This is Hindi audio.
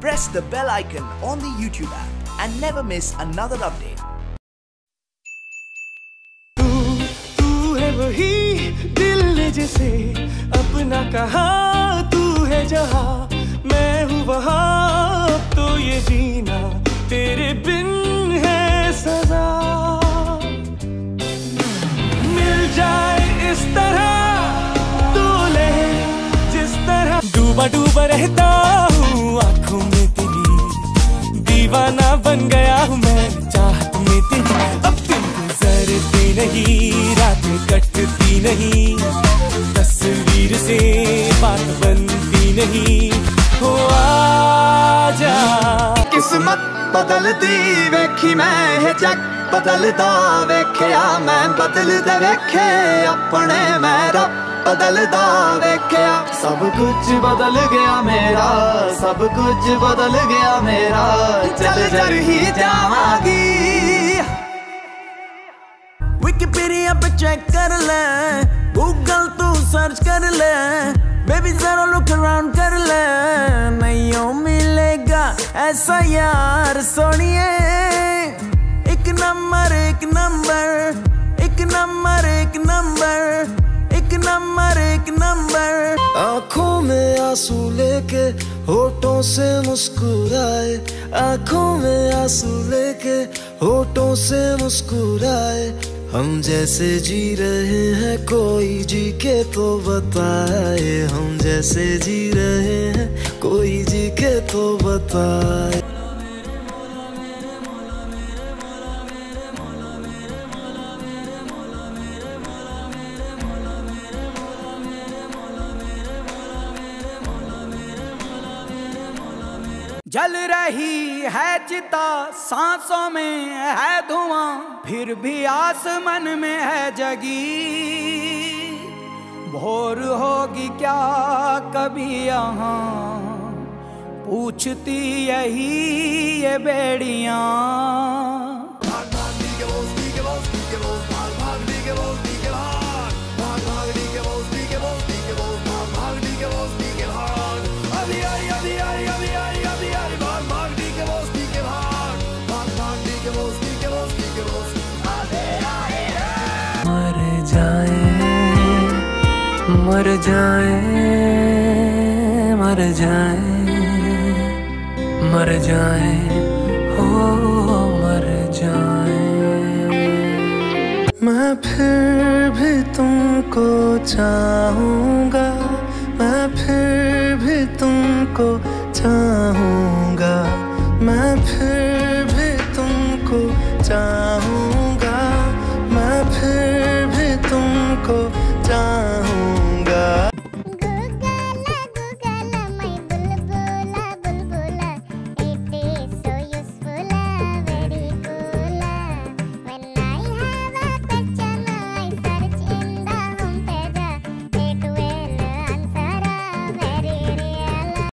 press the bell icon on the YouTube app and never miss another update. तू तू है वही दिल ने जिसे अपना कहा तू है जहाँ। मैं हूँ वहाँ तो ये जीना तेरे बिन है सजा। मिल जाए इस तरह, तू ले जिस तरह। डूबा डूबा रहता दीवाना बन गया हूँ मैं। चाहत में तेरी अब दिन गुजरती नहीं, रात कटती नहीं। तस्वीर से बात बनती नहीं। हो आजा। किस्मत बदलती वेखी मैं, है जग बदलदा वेख्या। मैं बदलदा वेखे अपने, मैं रब ਬਦਲਦਾ ਵੇਖਿਆ ਸਭ ਕੁਝ ਬਦਲ ਗਿਆ ਮੇਰਾ ਸਭ ਕੁਝ ਬਦਲ ਗਿਆ ਮੇਰਾ ਚੱਲ ਜਰ ਹੀ ਜਾਵਾਂਗੀ विकिपीडिया पे चेक कर ले गूगल तू सर्च कर ले बेबी जरा लुक अराउंड कर ले नहीं मिलेगा ऐसा यार सोनिए आँसू लेके होठों से मुस्कुराए, आँखों में आँसू लेके होठों से मुस्कुराए। हम जैसे जी रहे हैं, कोई जी के तो बताए। हम जैसे जी रहे हैं, कोई जी के तो बताए। जल रही है चिता, सांसों में है धुआँ, फिर भी आसमान में है जगी। भोर होगी क्या कभी यहाँ? पूछती यही ये बेड़ियाँ। जाए, मर जाए मर जाए मर जाए, हो, मर जाए। मैं फिर भी तुमको चाहूँगा, मैं फिर भी तुमको चाहूँगा, मैं फिर भी तुमको चाहूँगा